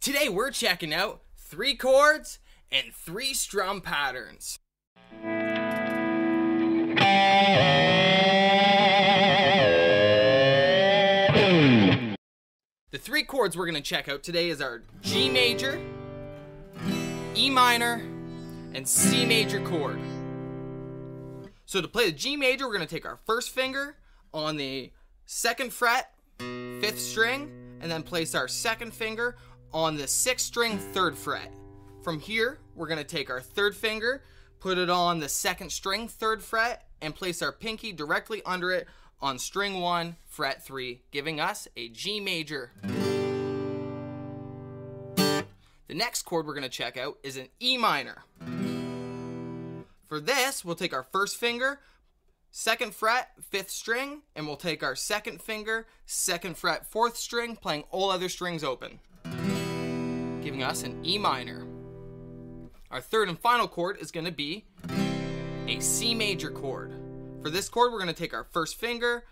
Today we're checking out three chords and three strum patterns. The three chords we're going to check out today is our G major, E minor, and C major chord. So to play the G major, we're going to take our first finger on the second fret, fifth string, and then place our second finger on the sixth string, third fret. From here, we're to take our third finger, put it on the second string, third fret, and place our pinky directly under it on string 1, fret 3, giving us a G major. The next chord we're to check out is an E minor. For this, we'll take our first finger, second fret, fifth string, and we'll take our second finger, second fret, fourth string, playing all other strings open, giving us an E minor. Our third and final chord is going to be a C major chord. For this chord, we're going to take our first finger,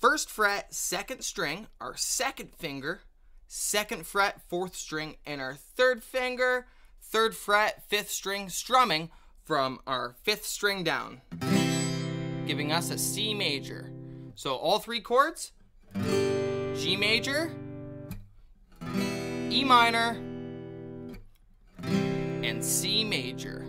first fret, second string, our second finger, second fret, fourth string, and our third finger, third fret, fifth string, strumming from our fifth string down, giving us a C major. So all three chords G major, E minor, and C major.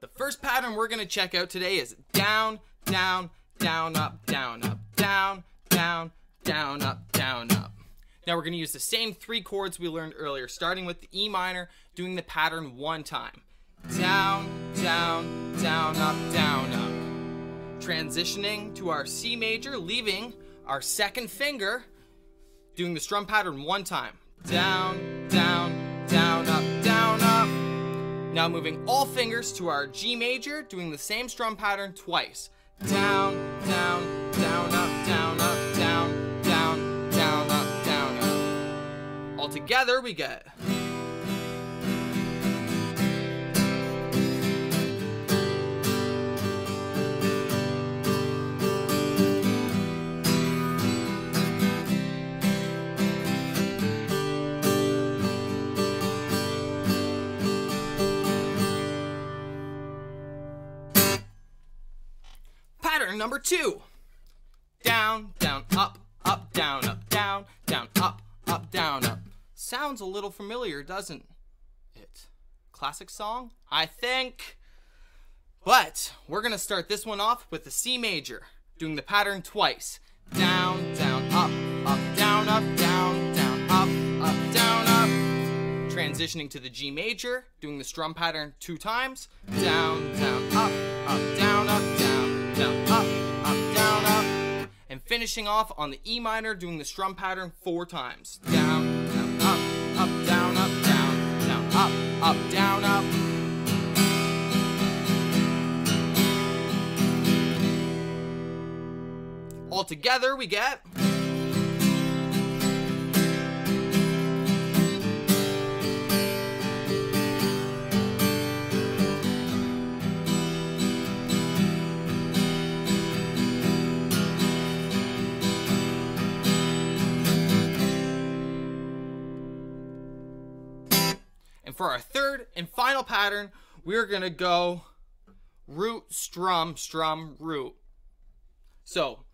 The first pattern we're going to check out today is down, down, down, up, down, up, down, down, down, up, down, up. Now we're going to use the same three chords we learned earlier, starting with the E minor, doing the pattern one time. Down, down, down, up, down, up. Transitioning to our C major, leaving our second finger, doing the strum pattern one time. Down, down, down, up, down, up. Now moving all fingers to our G major, doing the same strum pattern twice. Down, down, down, up, down, up, down, down, down, up, down, up. All together we get. Pattern number two. Down, down, up, up, down, up, down, down, up, up, down, up. Sounds a little familiar, doesn't it? Classic song? I think. But we're gonna start this one off with the C major, doing the pattern twice. Down, down, up, up, down, up, down, down, up, up, down, up. Transitioning to the G major, doing the strum pattern two times. Down, down, up, down, up, up, down, up. And finishing off on the E minor, doing the strum pattern four times. Down, down, up, up, down, up, down, down, up, up, down, up. All together we get. And for our third and final pattern, we're gonna go root, strum, strum, root. So,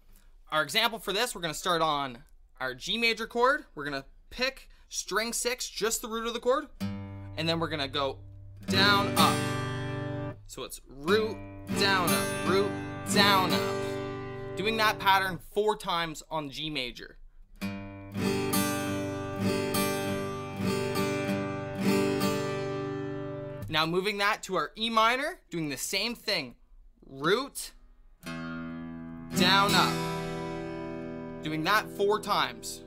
our example for this, we're gonna start on our G major chord. We're gonna pick string six, just the root of the chord, and then we're gonna go down, up. So it's root, down, up, root, down, up. Doing that pattern four times on G major. Now moving that to our E minor, doing the same thing. Root, down, up. Doing that four times.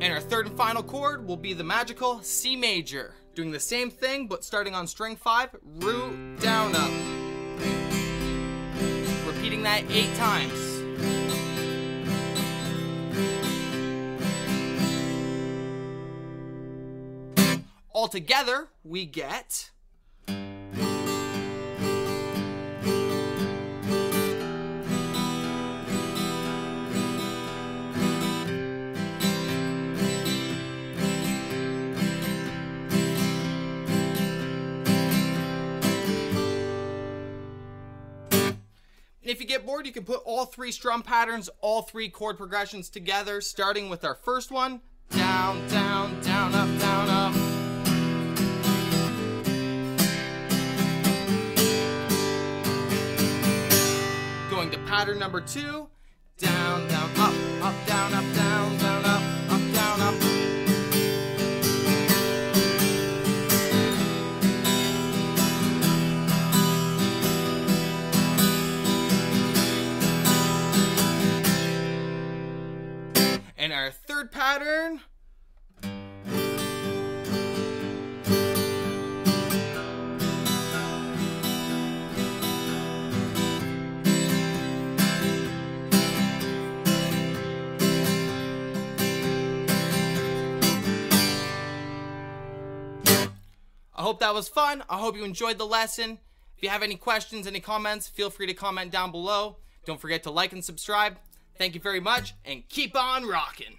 And our third and final chord will be the magical C major. Doing the same thing, but starting on string five, root, down, up. Repeating that eight times. Altogether, we get. if you get bored, you can put all three strum patterns, all three chord progressions together, starting with our first one, down, down, down, up, pattern number two. Down, down, up, up, down, up, down, down, up, up, down, up. And our third pattern. Hope that was fun. I hope you enjoyed the lesson. If you have any questions, any comments, feel free to comment down below. Don't forget to like and subscribe. Thank you very much, and keep on rocking.